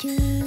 You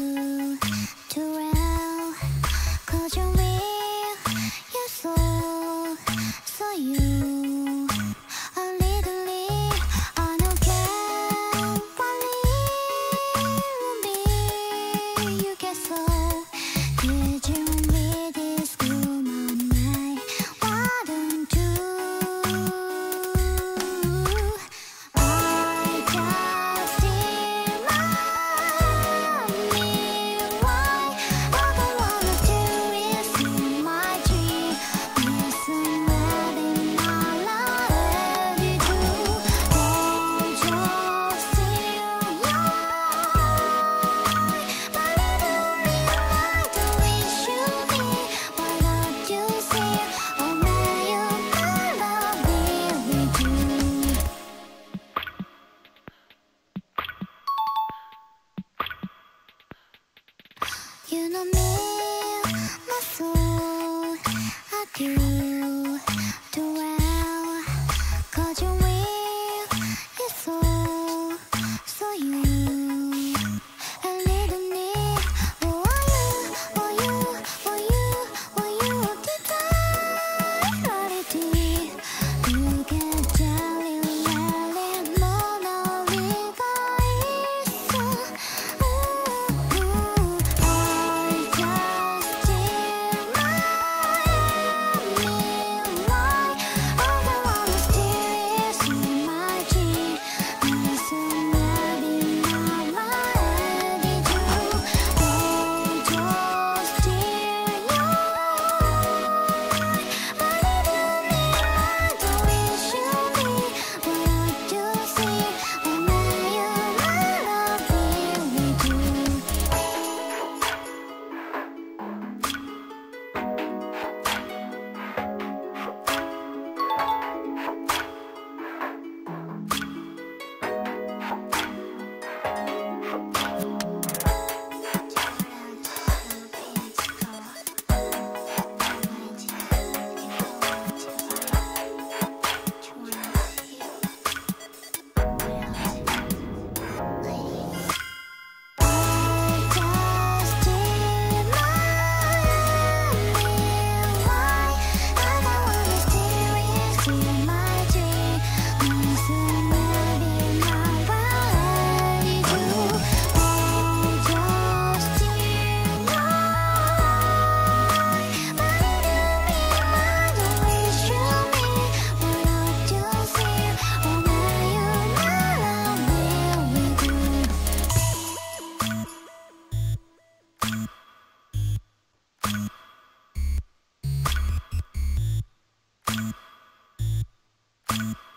You know me, my soul, I do you